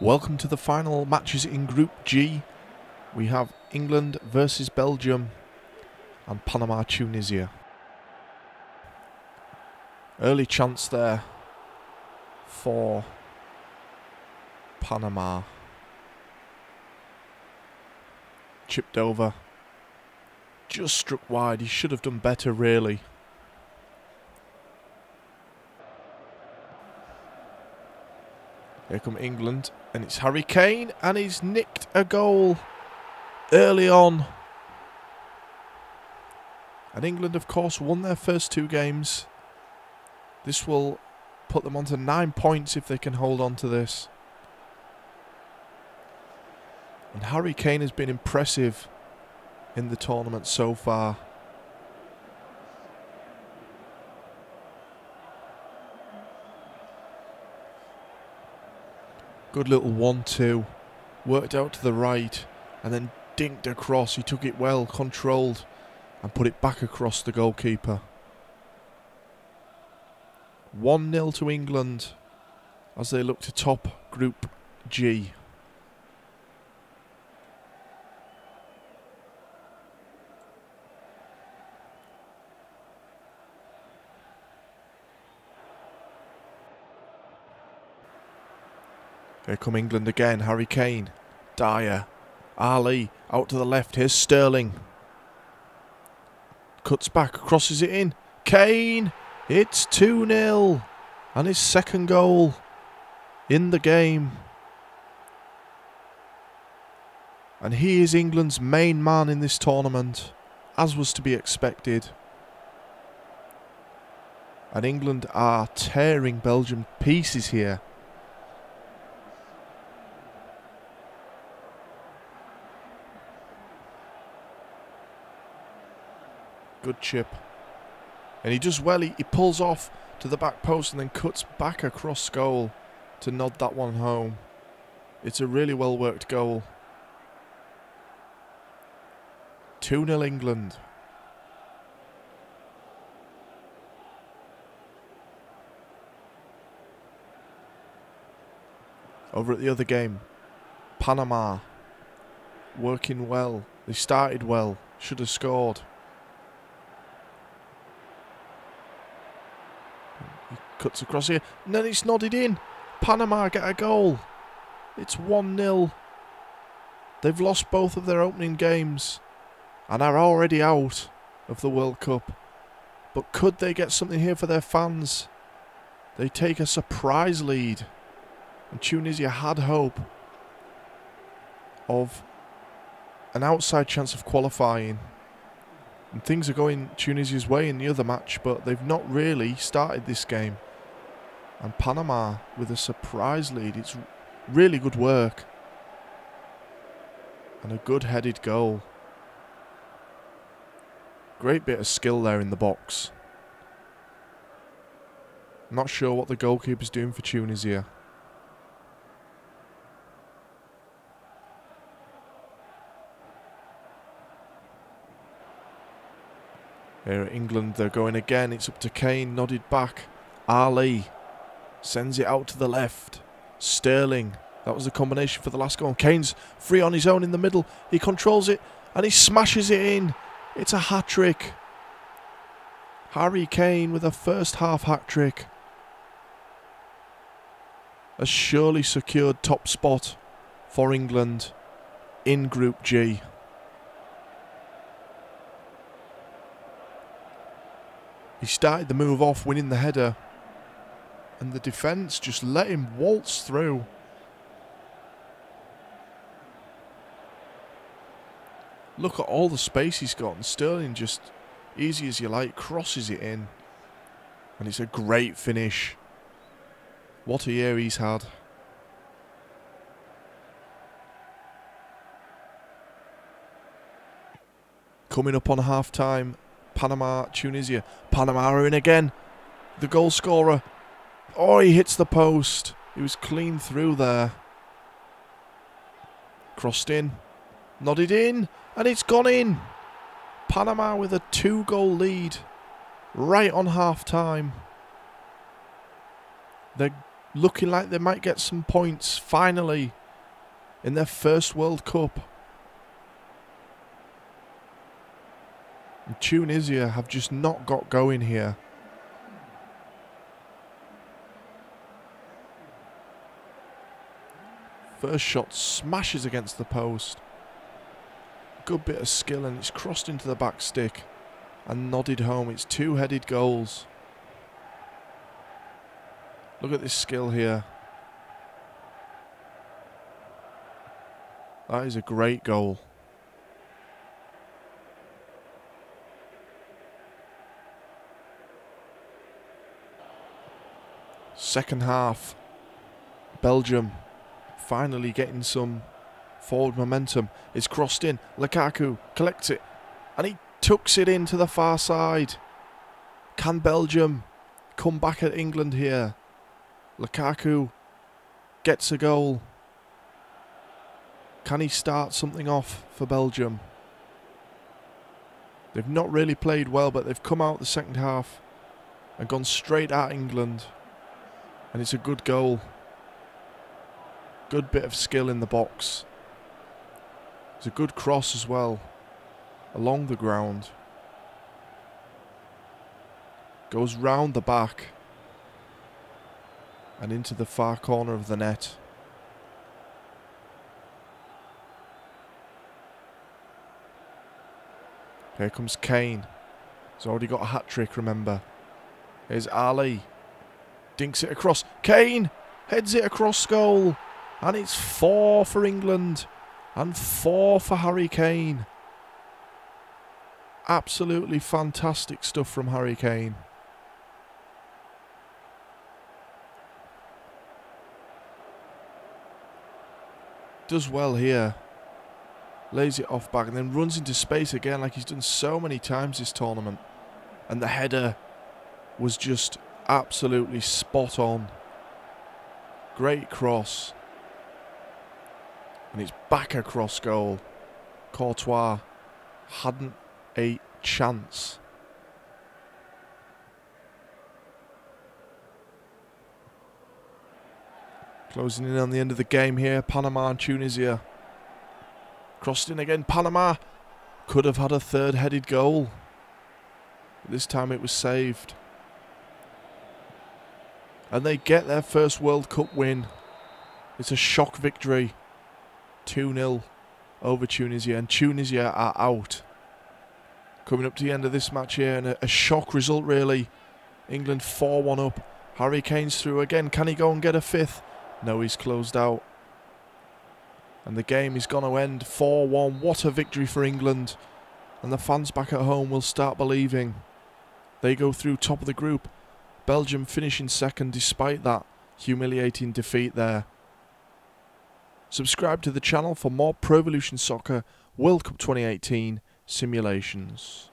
Welcome to the final matches in Group G. We have England versus Belgium and Panama Tunisia. Early chance there for Panama. Chipped over. Just struck wide. He should have done better, really. Here come England, and it's Harry Kane, and he's nicked a goal early on. And England, of course, won their first two games. This will put them onto nine points if they can hold on to this. And Harry Kane has been impressive in the tournament so far. Good little 1-2. Worked out to the right and then dinked across. He took it well, controlled and put it back across the goalkeeper. 1-0 to England as they look to top Group G. Here come England again. Harry Kane. Dier. Alli. Out to the left. Here's Sterling. Cuts back. Crosses it in. Kane. It's 2 0. And his second goal in the game. And he is England's main man in this tournament, as was to be expected. And England are tearing Belgium pieces here. Good chip. And he does well. He, he pulls off to the back post and then cuts back across goal to nod that one home. It's a really well worked goal. 2 0 England. Over at the other game, Panama working well. They started well, should have scored. Cuts across here. And then it's nodded in. Panama get a goal. It's 1 0. They've lost both of their opening games and are already out of the World Cup. But could they get something here for their fans? They take a surprise lead. And Tunisia had hope of an outside chance of qualifying. And things are going Tunisia's way in the other match, but they've not really started this game. And Panama with a surprise lead. It's really good work. And a good headed goal. Great bit of skill there in the box. Not sure what the goalkeeper's doing for Tunisia. Here at England, they're going again. It's up to Kane, nodded back. Alli sends it out to the left. Sterling, that was the combination for the last goal. Kane's free on his own in the middle. He controls it and he smashes it in. It's a hat trick. Harry Kane with a first half hat trick. A surely secured top spot for England in Group G. He started the move off, winning the header. And the defence just let him waltz through. Look at all the space he's got. And Sterling just, easy as you like, crosses it in. And it's a great finish. What a year he's had. Coming up on half time, Panama, Tunisia. Panama are in again. The goal scorer. Oh, he hits the post. He was clean through there. Crossed in. Nodded in. And it's gone in. Panama with a two goal lead. Right on half time. They're looking like they might get some points finally in their first World Cup. And Tunisia have just not got going here. First shot smashes against the post. Good bit of skill and it's crossed into the back stick and nodded home. It's two-headed goals. Look at this skill here. That is a great goal. Second half. Belgium finally getting some forward momentum. It's crossed in. Lukaku collects it. And he tucks it into the far side. Can Belgium come back at England here? Lukaku gets a goal. Can he start something off for Belgium? They've not really played well, but they've come out the second half and gone straight at England. And it's a good goal. Good bit of skill in the box. It's a good cross as well. Along the ground. Goes round the back. And into the far corner of the net. Here comes Kane. He's already got a hat trick, remember. Here's Alli. Dinks it across. Kane heads it across goal. And it's four for England. And four for Harry Kane. Absolutely fantastic stuff from Harry Kane. Does well here. Lays it off back and then runs into space again like he's done so many times this tournament. And the header was just absolutely spot on. Great cross. And it's back across goal. Courtois hadn't a chance. Closing in on the end of the game here. Panama and Tunisia. Crossed in again. Panama could have had a third headed goal. This time it was saved. And they get their first World Cup win. It's a shock victory. 2 0 over Tunisia. And Tunisia are out. Coming up to the end of this match here. And a, a shock result, really. England 4 1 up. Harry Kane's through again. Can he go and get a fifth? No, he's closed out. And the game is going to end 4 1. What a victory for England. And the fans back at home will start believing. They go through top of the group. Belgium finishing second despite that humiliating defeat there. Subscribe to the channel for more Pro Evolution Soccer World Cup 2018 simulations.